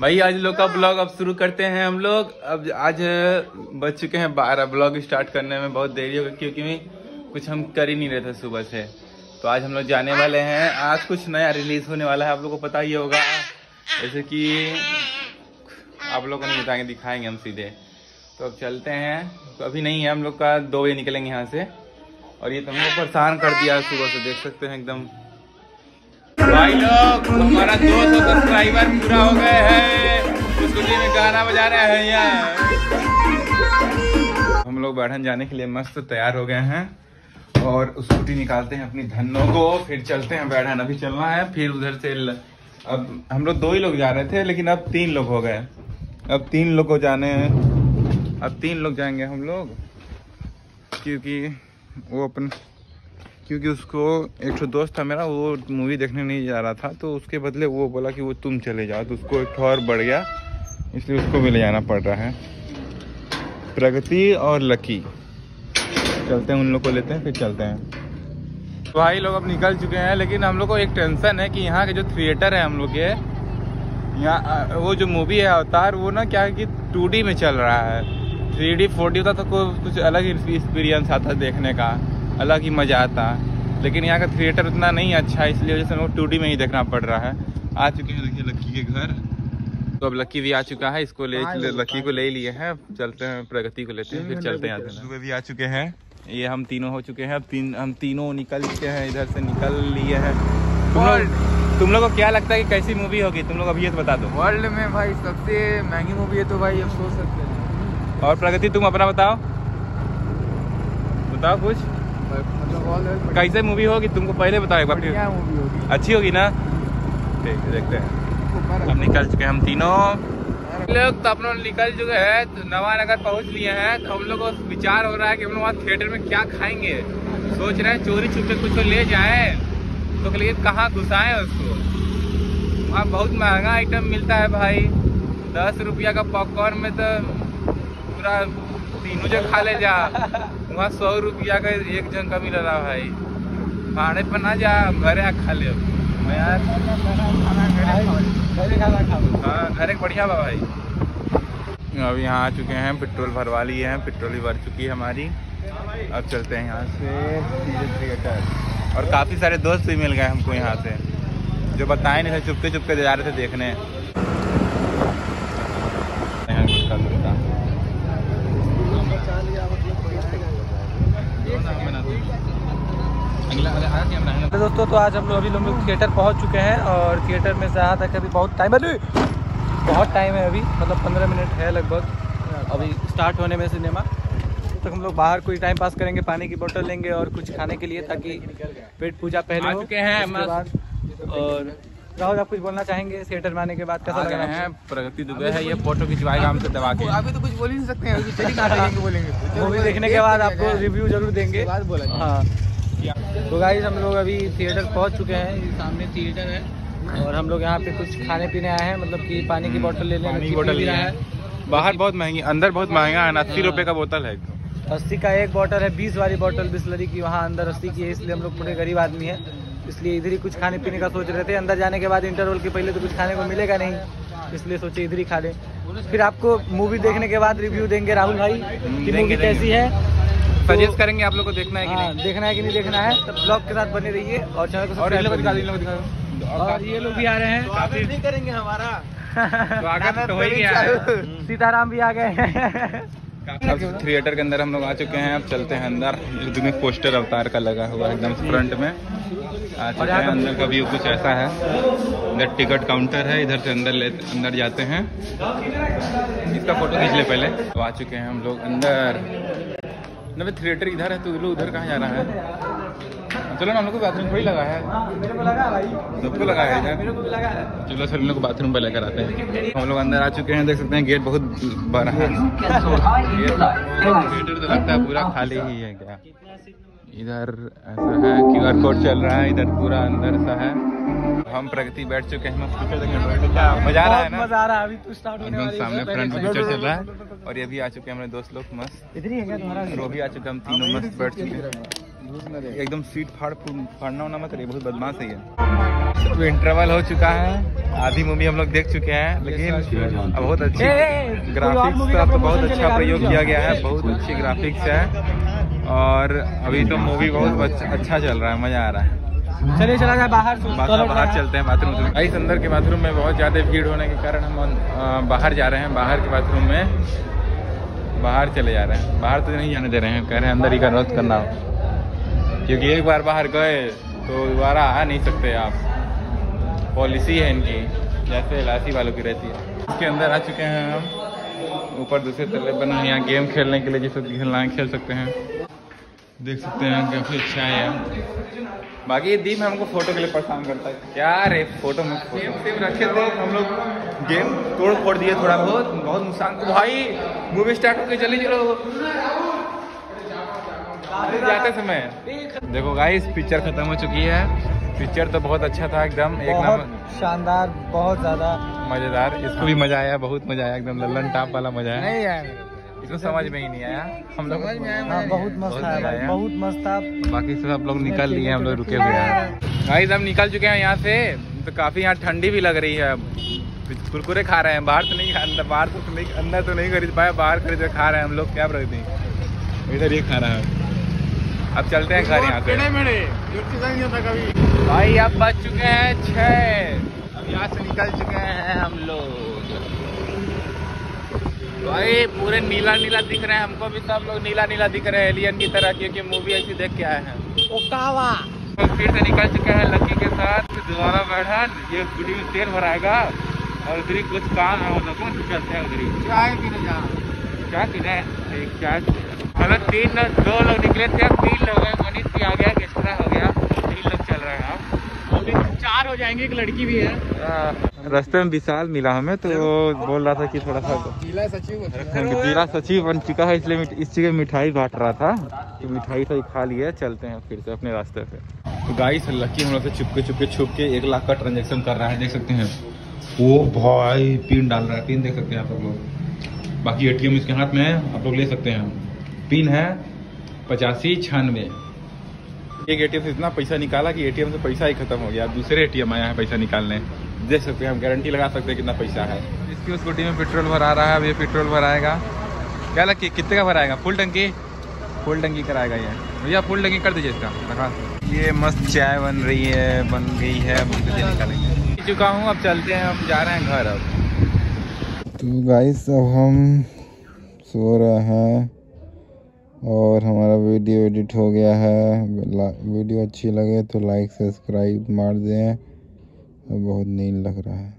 भाई, आज लोग का ब्लॉग अब शुरू करते हैं हम लोग। अब आज बज चुके हैं बारह। ब्लॉग स्टार्ट करने में बहुत देरी हो गई क्योंकि कुछ हम कर ही नहीं रहे थे सुबह से। तो आज हम लोग जाने वाले हैं। आज कुछ नया रिलीज़ होने वाला है, आप लोग को पता ही होगा। जैसे कि आप लोग को नहीं बताएँगे, दिखाएँगे हम सीधे। तो अब चलते हैं। तो अभी नहीं है, हम लोग का दो बजे निकलेंगे यहाँ से। और ये तो हमको परेशान कर दिया सुबह से, देख सकते हैं एकदम। भाई लोग, हमारा दो सौ सब्सक्राइबर पूरा हो गए हैं। गाना बजा रहे हैं यार हम लोग बैठन जाने के लिए मस्त तैयार हो गए हैं और स्कूटी निकालते हैं अपनी धनों को फिर चलते हैं बैठन। अभी चलना है फिर उधर से. अब हम लोग दो ही लोग जा रहे थे लेकिन अब तीन लोग हो गए। अब तीन लोग को जाने अब तीन लोग जाएँगे हम लोग क्योंकि वो अपन क्योंकि उसको एक ठो दोस्त था मेरा वो मूवी देखने नहीं जा रहा था तो उसके बदले वो बोला कि वो तुम चले जाओ तो उसको एक और बढ़ गया। इसलिए उसको भी ले जाना पड़ रहा है। प्रगति और लकी। चलते हैं, उन लोग को लेते हैं, फिर चलते हैं। भाई, लोग अब निकल चुके हैं, लेकिन हम लोग को एक टेंशन है कि यहाँ के जो थिएटर है हम लोग के, यहाँ वो जो मूवी है, अवतार, वो ना क्या है कि टू में चल रहा है। थ्री डी फोर डी होता तो कुछ अलग ही एक्सपीरियंस आता देखने का, अलग ही मज़ा आता। लेकिन यहाँ का थिएटर उतना नहीं अच्छा है इसलिए वजह से हमको टू में ही देखना पड़ रहा है। आ चुके हैं, देखिए लक्की के घर। तो अब लकी भी आ चुका है इसको ले लक्की को ले लिए हैं चलते हैं प्रगति को लेते हैं फिर चलते हैं सुबह भी आ चुके हैं। ये हम तीनों हो चुके हैं अब तीन हम तीनों निकल चुके हैं इधर से निकल लिए हैं। तुम लोग तुम लोग को क्या लगता है कि कैसी मूवी होगी? तुम लोग अभी ये तो बता दो। वर्ल्ड में भाई सबसे महँगी मूवी है तो भाई अब सोच सकते हैं। और प्रगति तुम अपना बताओ। बताओ कुछ। मतलब कैसे मूवी होगी? तुमको पहले बताओ एक बार फिर। बढ़िया मूवी होगी। अच्छी होगी ना? ठीक देखते हैं। अब निकल चुके हैं हम तीनों। लोग तो अपने निकल चुके हैं तो नवानगर पहुँच लिए हैं तो हम लोग को विचार हो रहा है कि हम लोग वहाँ थिएटर में क्या खाएँगे। सोच रहे हैं चोरी छुपे कुछ तो ले जाए तो लेकिन कहाँ घुसाएँ उसको? वहाँ बहुत महँगा आइटम मिलता है भाई। दस रुपया का पॉपकॉर्न में तो पूरा तीनों जो खा ले जा। वहाँ सौ रुपया का एक जन का मिल रहा भाई। भाड़े पर ना जा घरे खा ले। हाँ घर एक बढ़िया बा भाई। अब यहाँ आ चुके हैं, पेट्रोल भरवा लिए हैं, पेट्रोल भी भर चुकी है हमारी। अब चलते हैं यहाँ से और काफ़ी सारे दोस्त भी मिल गए हमको यहाँ से, जो बताए नहीं थे चुपके चुपके जा रहे थे देखने। तो तो आज हम लोग अभी लोग थिएटर पहुँच चुके हैं और थिएटर में से आता अभी बहुत टाइम है। बहुत टाइम है अभी मतलब पंद्रह मिनट है लगभग अभी स्टार्ट होने में सिनेमा तो हम लोग बाहर कोई टाइम पास करेंगे पानी की बोतल लेंगे और कुछ खाने के लिए ताकि पेट पूजा पहले हो। चुके हैं और राहुल आप कुछ बोलना चाहेंगे थिएटर में आने के बाद? कैसा लगा हैं प्रगति दुबे है ये फ़ोटो खिंचवाएगा हमसे दबा के। अभी तो कुछ बोल ही नहीं सकते हैं बोलेंगे। मूवी देखने के बाद आपको रिव्यू ज़रूर देंगे। हाँ। तो गाइस हम लोग अभी थिएटर पहुँच चुके हैं। ये सामने थिएटर है और हम लोग यहाँ पे कुछ खाने पीने आए हैं मतलब कि पानी की बोतल लेने पानी की बोतल रहा हैं। बाहर बहुत महँगी अंदर बहुत महँगा है अस्सी रुपए का बोतल है अस्सी का एक बोतल है बीस वाली बोतल बिस्लरी की वहाँ अंदर अस्सी की है इसलिए हम लोग पूरे गरीब आदमी है। इसलिए इधर ही कुछ खाने पीने का सोच रहे थे अंदर जाने के बाद इंटरवल के पहले तो कुछ खाने को मिलेगा नहीं इसलिए सोचे इधर ही खा लें। फिर आपको मूवी देखने के बाद रिव्यू देंगे राहुल भाई कि मूवी कैसी है। सजेस्ट करेंगे आप लोग को देखना है कि हाँ, नहीं। देखना है कि नहीं देखना है। तो ब्लॉग के साथ बने रहिए और चैनल को और इन लोगों सब्सक्राइब दिखा। और ये लोग भी आ रहे हैं। काफ़ी नहीं करेंगे हमारा। स्वागत तो हो ही। गया सीताराम भी आ गए हैं। अब थिएटर के अंदर हम लोग आ चुके हैं। अब चलते हैं अंदर। जितने पोस्टर अवतार का लगा हुआ है एकदम फ्रंट में। आ चुके हैं अंदर का व्यू कुछ ऐसा है। इधर टिकट काउंटर है इधर से अंदर ले अंदर जाते हैं। इसका फ़ोटो खींच ले पहले। तो आ चुके हैं हम लोग अंदर। ना थिएटर इधर है तो लोग उधर कहाँ जा रहा है? चलो ना हम लोग को बाथरूम थोड़ी लगा है। मेरे को लगा भाई। सबको लगा है इधर? मेरे को भी लगा है। चलो सर लोग बाथरूम पर लेकर आते हैं। हम लोग अंदर आ चुके हैं देख सकते हैं गेट बहुत बड़ा है। थिएटर तो लगता है पूरा खाली ही है क्या? इधर ऐसा है क्यू आर कोड चल रहा है इधर पूरा अंदर सा है। हम प्रगति बैठ चुके हैं मज़ा आ रहा है ना? मज़ा आ रहा है अभी तो स्टार्ट होने वाली है। सामने फ्रंट में पिक्चर चल रहा है। और ये भी आ चुके हैं हमारे दोस्त लोग मस्त। इधर ही है क्या तुम्हारा वो भी आ चुके हम तीनों मस्त बैठ चुके हैं। एकदम सीट फाड़ फाड़ना होना मत रही बहुत बदमाश है तो इंटरवल हो चुका है आधी मूवी हम लोग देख चुके हैं लेकिन अब बहुत अच्छी ग्राफिक्स का तो बहुत अच्छा प्रयोग किया गया है बहुत अच्छी ग्राफिक्स है। और अभी तो मूवी बहुत अच्छा- अच्छा चल रहा है मज़ा आ रहा है। चलिए चला जाए बाहर बाहर बाहर चलते हैं बाथरूम से। इस अंदर के बाथरूम में बहुत ज़्यादा भीड़ होने के कारण हम बाहर जा रहे हैं बाहर के बाथरूम में। बाहर चले जा रहे हैं। बाहर तो नहीं जाने दे रहे हैं कह रहे हैं अंदर ही का अनुरोध करना। हो क्योंकि एक बार बाहर गए तो दोबारा आ नहीं सकते आप। पॉलिसी है इनकी जैसे एल वालों की रहती है। इसके अंदर आ चुके हैं हम। ऊपर दूसरे तले बना है यहाँ गेम खेलने के लिए जिसे खेलना है खेल सकते हैं। देख सकते हैं काफ़ी अच्छा है यहाँ। बाकी ये दीप हमको फ़ोटो के लिए परेशान करता है। क्या रे फ़ोटो में सेम सेम रखे थे हम लोग। गेम तोड़ फोड़ दिए थोड़ा बहुत बहुत नुकसान तो भाई मूवी स्टार्ट होकर चली चलो। जाते समय। देखो गाइस पिक्चर खत्म हो चुकी है। पिक्चर तो बहुत अच्छा था एकदम एक नंबर। शानदार बहुत ज़्यादा। मज़ेदार इसको भी मज़ा आया बहुत मज़ा आया एकदम लल्लन टाप वाला मज़ा आया। नहीं यार। इसको समझ में ही नहीं आया। हम लोग हाँ बहुत मस्त बहुत है आया। बहुत मस्त था। बाकी सब लोग निकल लिए हम लोग रुके हुए हैं। गाइस हम निकल चुके हैं यहाँ से। तो काफ़ी यहाँ ठंडी भी लग रही है। अब कुरकुरे खा रहे हैं बाहर तो नहीं खा अंदर बाहर तो नहीं अंदर तो नहीं खरीद पाए बाहर खरीद खा रहे हैं हम लोग। क्या रख दें इधर ही खा रहा है। अब चलते हैं घर यहाँ से भाई अब बच चुके हैं छः। अब यहाँ से निकल चुके हैं हम लोग। भाई पूरे नीला नीला दिख रहे हैं। हमको भी सब लोग नीला नीला दिख रहे हैं एलियन की तरह क्योंकि मूवी ऐसी देख के आए हैं। ओकावा। तो फिर से निकल चुके हैं लकी के साथ। दोबारा बैठा ये गुड़ी में तेल भराएगा। और उधर कुछ काम है मतलब कौन चलते हैं उधर चाय पीने जा। क्या पीना है? एक चाय मतलब तीन दो लोग निकले थे तीन लोग हैं मनीष भी आ गया एक्स्ट्रा हो गया तीन लोग चल रहे हैं अब चार हो जाएँगे एक लड़की भी है। रास्ते में विशाल मिला हमें तो बोल रहा था कि थोड़ा सा जिला सचिव जिला सचिव बन चुका है इसलिए इस जगह मिठाई बांट रहा था। तो मिठाई तो खा लिए चलते हैं फिर से अपने रास्ते पे। तो गाइस लकी हम लोग से चुपके चुपके छुप के एक लाख का ट्रांजेक्शन कर रहा है देख सकते हैं। वो भाई पिन डाल रहा है पिन देख सकते हैं आप लोग बाकी एटीएम इसके हाथ में है आप लोग ले सकते हैं। पिन है पचासी छियानवे एक एटीएम से इतना पैसा निकाला कि एटीएम से पैसा ही खत्म हो गया। अब दूसरे एटीएम आया है पैसा निकालने। देख सकते हैं हम गारंटी लगा सकते हैं कितना पैसा है। इसकी स्कूटी में पेट्रोल भरा रहा है अब ये पेट्रोल भराएगा। क्या लगी कितने का भराएगा? फुल टंकी? फुल टंकी कराएगा ये। भैया फुल टंकी कर दीजिए इसका। रखा। ये मस्त चाय बन रही है बन गई है निकालेंगे। चुका हूँ अब चलते हैं हम जा रहे हैं घर अब। तो गाइस अब हम सो रहे हैं। और हमारा वीडियो एडिट हो गया है। वीडियो अच्छी लगे तो लाइक, सब्सक्राइब मार दें। बहुत नींद लग रहा है।